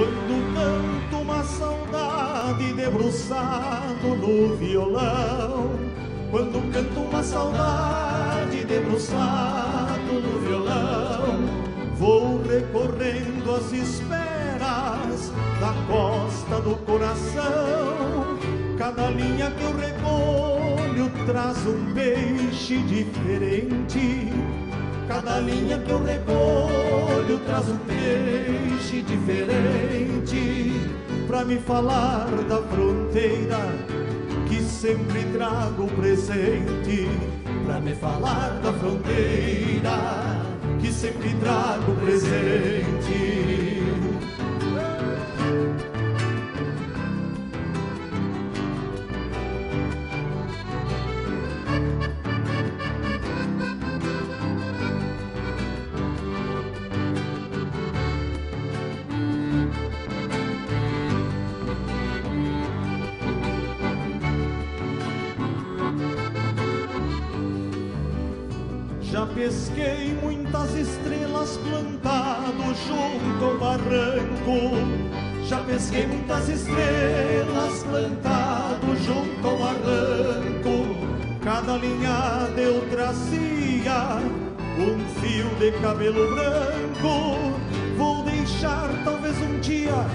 Quando canto uma saudade debruçado no violão, quando canto uma saudade debruçado no violão, vou recorrendo as esperas da costa do coração. Cada linha que eu recolho traz um peixe diferente. Cada linha que eu recolho traz um peixe diferente Pra me falar da fronteira que sempre trago presente Pra me falar da fronteira que sempre trago presente Já pesquei muitas estrelas plantado junto ao barranco. Já pesquei muitas estrelas plantado junto ao barranco. Cada linhada eu trazia um fio de cabelo branco. Vou deixar talvez um dia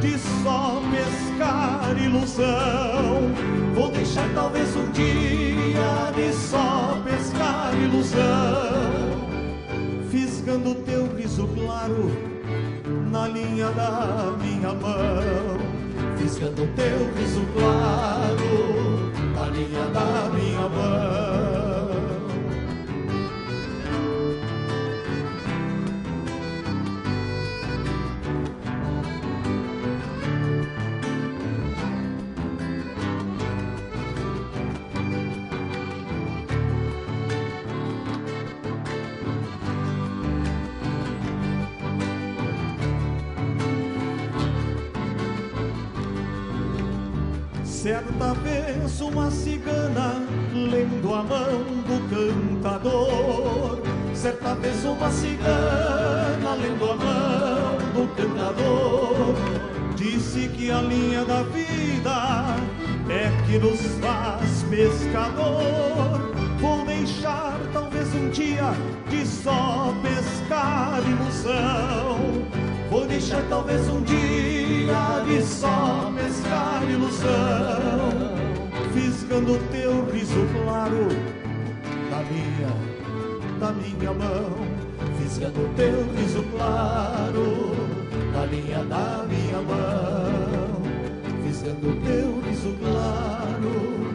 de só pescar ilusão. Vou deixar talvez um dia de só pescar ilusão. Fisgando teu riso claro na linha da minha mão. Fisgando teu riso claro na linha da minha mão. Certa vez uma cigana lendo a mão do cantador. Certa vez uma cigana lendo a mão do cantador. Disse que a linha da vida é que nos faz pescador. Vou deixar talvez um dia de só pescar ilusão. Vou deixar talvez um dia de só fisgando teu riso claro da minha, da minha mão, fisgando teu riso claro da linha da minha mão, fisgando teu riso claro da linha da minha mão, fisgando teu riso claro